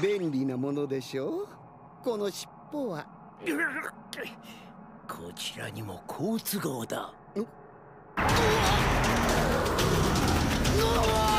便利なものでしょ？この尻尾は。こちらにも好都合だ。ほらほ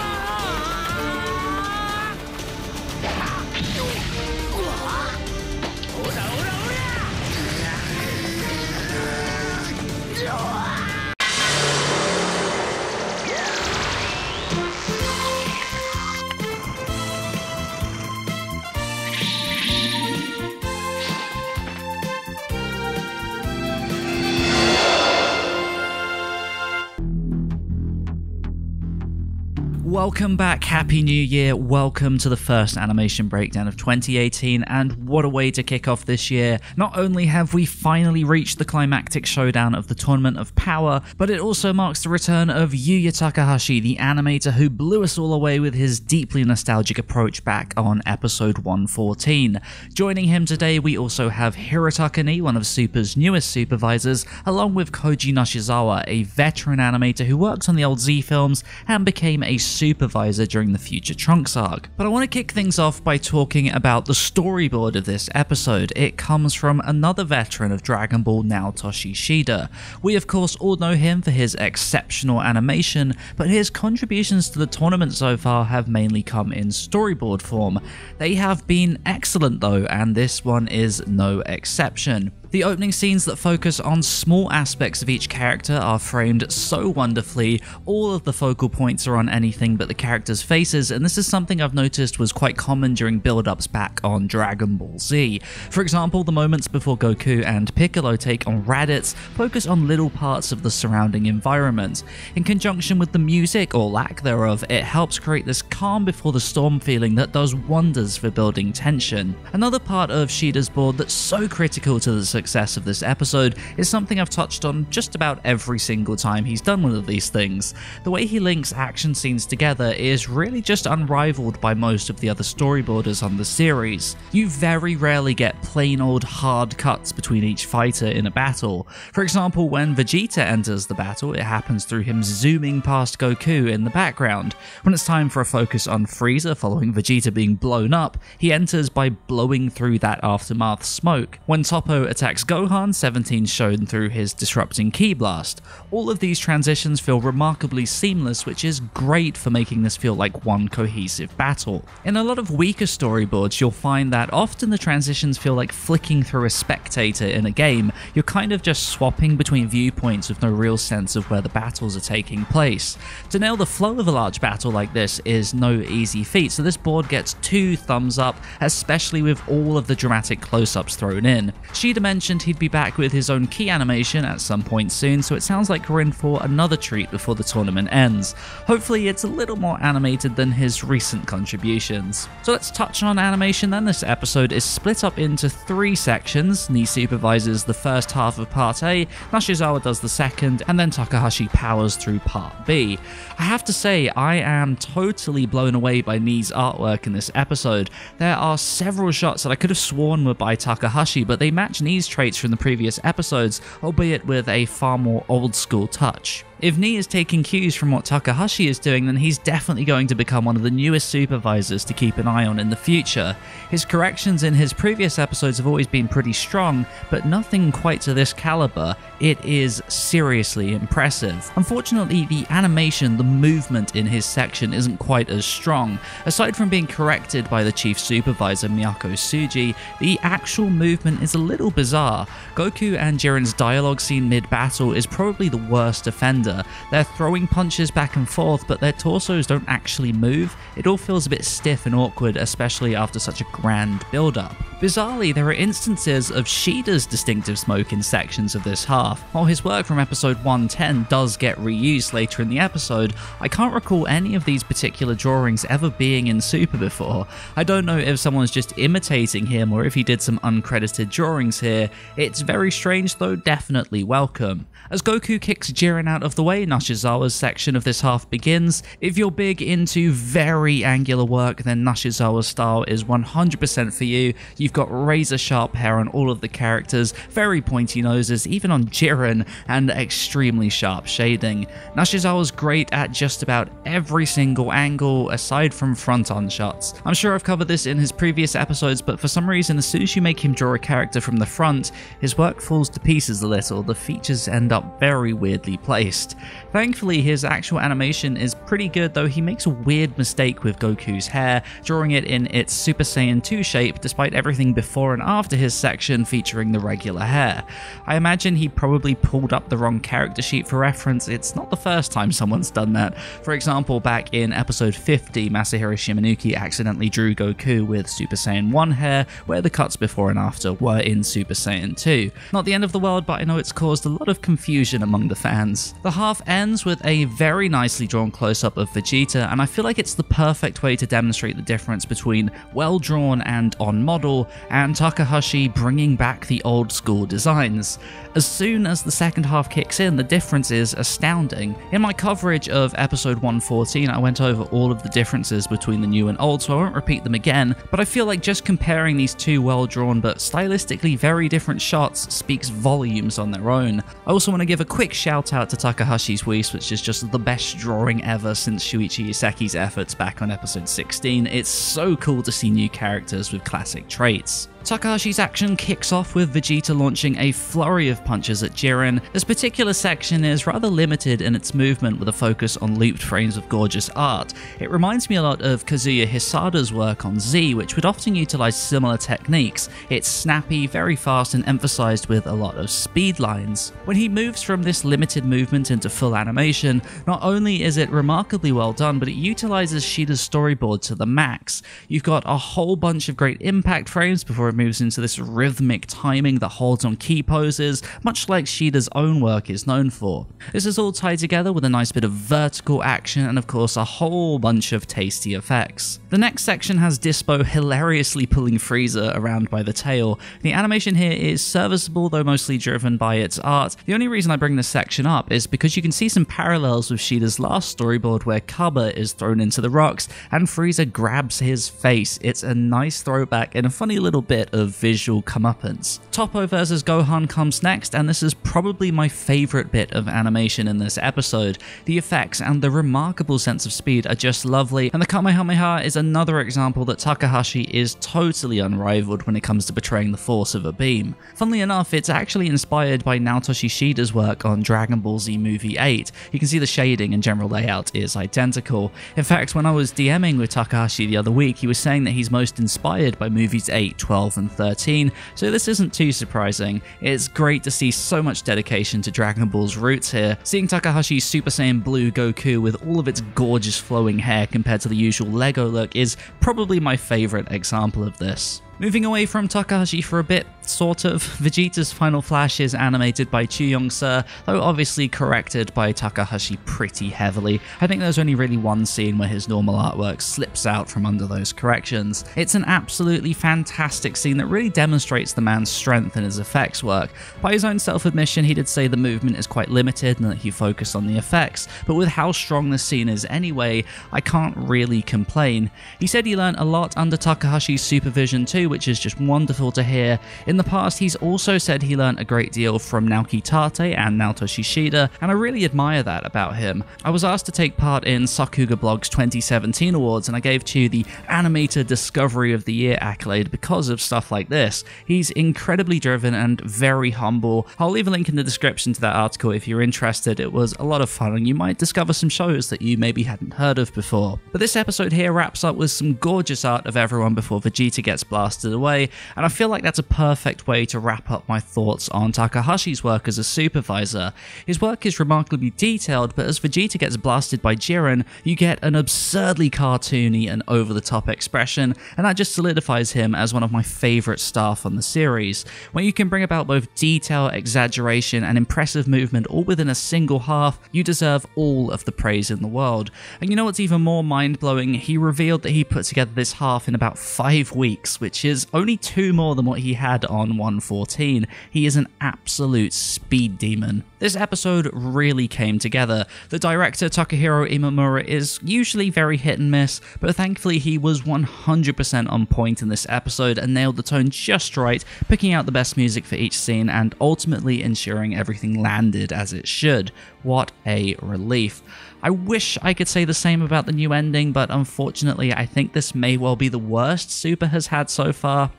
Welcome back, Happy New Year. Welcome to the first animation breakdown of 2018, and what a way to kick off this year. Not only have we finally reached the climactic showdown of the Tournament of Power, but it also marks the return of Yuya Takahashi, the animator who blew us all away with his deeply nostalgic approach back on episode 114. Joining him today, we also have Hirotaka Ni, one of Super's newest supervisors, along with Koji Nashizawa, a veteran animator who worked on the old Z films and became a supervisor during the future Trunks arc. But I want to kick things off by talking about the storyboard of this episode. It comes from another veteran of Dragon Ball, Naotoshi Shida. We of course all know him for his exceptional animation, but his contributions to the tournament so far have mainly come in storyboard form. They have been excellent though, and this one is no exception. The opening scenes that focus on small aspects of each character are framed so wonderfully, all of the focal points are on anything but the characters' faces, and this is something I've noticed was quite common during build-ups back on Dragon Ball Z. For example, the moments before Goku and Piccolo take on Raditz focus on little parts of the surrounding environment. In conjunction with the music, or lack thereof, it helps create this calm before the storm feeling that does wonders for building tension. Another part of Shida's board that's so critical to the success of this episode is something I've touched on just about every single time he's done one of these things. The way he links action scenes together is really just unrivaled by most of the other storyboarders on the series. You very rarely get plain old hard cuts between each fighter in a battle. For example, when Vegeta enters the battle, it happens through him zooming past Goku in the background. When it's time for a focus on Frieza following Vegeta being blown up, he enters by blowing through that aftermath smoke. When Toppo attacks Gohan, 17 shown through his disrupting Ki Blast. All of these transitions feel remarkably seamless, which is great for making this feel like one cohesive battle. In a lot of weaker storyboards, you'll find that often the transitions feel like flicking through a spectator in a game. You're kind of just swapping between viewpoints with no real sense of where the battles are taking place. To nail the flow of a large battle like this is no easy feat, so this board gets two thumbs up, especially with all of the dramatic close-ups thrown in. Shida mentioned he'd be back with his own key animation at some point soon, so it sounds like we're in for another treat before the tournament ends. Hopefully it's a little more animated than his recent contributions. So let's touch on animation then. This episode is split up into three sections. Ni supervises the first half of part A, Nashizawa does the second, and then Takahashi powers through part B. I have to say, I am totally blown away by Ni's artwork in this episode. There are several shots that I could have sworn were by Takahashi, but they match Ni's traits from the previous episodes, albeit with a far more old school touch. If Ni is taking cues from what Takahashi is doing, then he's definitely going to become one of the newest supervisors to keep an eye on in the future. His corrections in his previous episodes have always been pretty strong, but nothing quite to this caliber. It is seriously impressive. Unfortunately, the animation, the movement in his section isn't quite as strong. Aside from being corrected by the chief supervisor Miyako Tsuji, the actual movement is a little bizarre. Goku and Jiren's dialogue scene mid-battle is probably the worst offender. They're throwing punches back and forth, but their torsos don't actually move. It all feels a bit stiff and awkward, especially after such a grand build-up. Bizarrely, there are instances of Shida's distinctive smoke in sections of this half. While his work from episode 110 does get reused later in the episode, I can't recall any of these particular drawings ever being in Super before. I don't know if someone's just imitating him or if he did some uncredited drawings here. It's very strange though, definitely welcome. As Goku kicks Jiren out of the way, Nashizawa's section of this half begins. If you're big into very angular work, then Nashizawa's style is 100% for you. You've got razor sharp hair on all of the characters, very pointy noses, even on Jiren, and extremely sharp shading. Nashizawa's great at just about every single angle, aside from front-on shots. I'm sure I've covered this in his previous episodes, but for some reason, as soon as you make him draw a character from the front, his work falls to pieces a little, the features end up very weirdly placed. Thankfully, his actual animation is pretty good, though he makes a weird mistake with Goku's hair, drawing it in its Super Saiyan 2 shape despite everything before and after his section featuring the regular hair. I imagine he probably pulled up the wrong character sheet for reference, it's not the first time someone's done that. For example, back in episode 50, Masahiro Shimanuki accidentally drew Goku with Super Saiyan 1 hair, where the cuts before and after were in Super Saiyan 2. Not the end of the world, but I know it's caused a lot of confusion among the fans. The half ends with a very nicely drawn close-up of Vegeta, and I feel like it's the perfect way to demonstrate the difference between well-drawn and on-model, and Takahashi bringing back the old school designs. As soon as the second half kicks in, the difference is astounding. In my coverage of episode 114, I went over all of the differences between the new and old, so I won't repeat them again, but I feel like just comparing these two well-drawn but stylistically very different shots speaks volumes on their own. I also want to give a quick shout out to Takahashi's Whis, which is just the best drawing ever since Shuichi Iseki's efforts back on episode 16. It's so cool to see new characters with classic traits. Takahashi's action kicks off with Vegeta launching a flurry of punches at Jiren. This particular section is rather limited in its movement with a focus on looped frames of gorgeous art. It reminds me a lot of Kazuya Hisada's work on Z, which would often utilize similar techniques. It's snappy, very fast, and emphasized with a lot of speed lines. When he moves from this limited movement into full animation, not only is it remarkably well done, but it utilizes Shida's storyboard to the max. You've got a whole bunch of great impact frames before it moves into this rhythmic timing that holds on key poses, much like Shida's own work is known for. This is all tied together with a nice bit of vertical action and of course a whole bunch of tasty effects. The next section has Dyspo hilariously pulling Frieza around by the tail. The animation here is serviceable though mostly driven by its art. The only reason I bring this section up is because you can see some parallels with Shida's last storyboard where Cabba is thrown into the rocks and Frieza grabs his face. It's a nice throwback and a funny little bit of visual comeuppance. Toppo versus Gohan comes next, and this is probably my favorite bit of animation in this episode. The effects and the remarkable sense of speed are just lovely, and the Kamehameha is another example that Takahashi is totally unrivaled when it comes to portraying the force of a beam. Funnily enough, it's actually inspired by Naotoshi Shida's work on Dragon Ball Z Movie 8. You can see the shading and general layout is identical. In fact, when I was DMing with Takahashi the other week, he was saying that he's most inspired by movies 8, 12, and 13, so this isn't too surprising. It's great to see so much dedication to Dragon Ball's roots here. Seeing Takahashi's Super Saiyan Blue Goku with all of its gorgeous flowing hair compared to the usual Lego look is probably my favorite example of this. Moving away from Takahashi for a bit, sort of, Vegeta's final flash is animated by Chu Young Sir, though obviously corrected by Takahashi pretty heavily. I think there's only really one scene where his normal artwork slips out from under those corrections. It's an absolutely fantastic scene that really demonstrates the man's strength in his effects work. By his own self-admission, he did say the movement is quite limited and that he focused on the effects, but with how strong this scene is anyway, I can't really complain. He said he learned a lot under Takahashi's supervision too, which is just wonderful to hear. In the past, he's also said he learned a great deal from Naoki Tate and Naotoshi Shida, and I really admire that about him. I was asked to take part in Sakuga Blog's 2017 awards, and I gave Chu the Animator Discovery of the Year accolade because of stuff like this. He's incredibly driven and very humble. I'll leave a link in the description to that article if you're interested. It was a lot of fun, and you might discover some shows that you maybe hadn't heard of before. But this episode here wraps up with some gorgeous art of everyone before Vegeta gets blasted away, and I feel like that's a perfect way to wrap up my thoughts on Takahashi's work as a supervisor. His work is remarkably detailed, but as Vegeta gets blasted by Jiren, you get an absurdly cartoony and over the top expression, and that just solidifies him as one of my favourite staff on the series. When you can bring about both detail, exaggeration, and impressive movement all within a single half, you deserve all of the praise in the world. And you know what's even more mind blowing? He revealed that he put together this half in about five weeks, which is only two more than what he had on 114. He is an absolute speed demon. This episode really came together. The director Takahiro Imamura is usually very hit and miss, but thankfully he was 100% on point in this episode and nailed the tone just right, picking out the best music for each scene and ultimately ensuring everything landed as it should. What a relief. I wish I could say the same about the new ending, but unfortunately, I think this may well be the worst Super has had so far.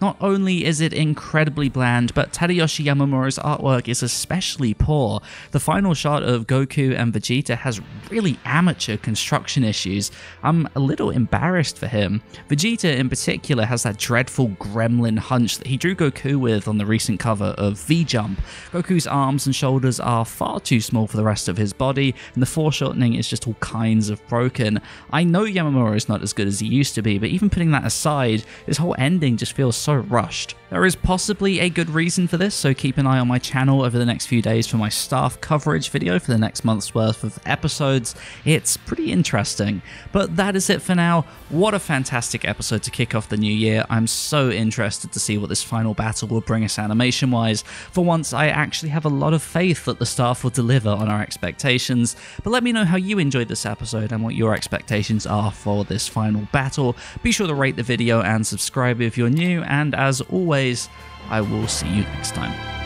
Not only is it incredibly bland, but Tadayoshi Yamamura's artwork is especially poor. The final shot of Goku and Vegeta has really amateur construction issues. I'm a little embarrassed for him. Vegeta in particular has that dreadful gremlin hunch that he drew Goku with on the recent cover of V-Jump. Goku's arms and shoulders are far too small for the rest of his body, and the foreshortening is just all kinds of broken. I know Yamamura is not as good as he used to be, but even putting that aside, this whole ending just feels so rushed. There is possibly a good reason for this, so keep an eye on my channel over the next few days for my staff coverage video for the next month's worth of episodes. It's pretty interesting. But that is it for now. What a fantastic episode to kick off the new year. I'm so interested to see what this final battle will bring us animation wise. For once, I actually have a lot of faith that the staff will deliver on our expectations. But let me know how you enjoyed this episode and what your expectations are for this final battle. Be sure to rate the video and subscribe if you're new, and as always, I will see you next time.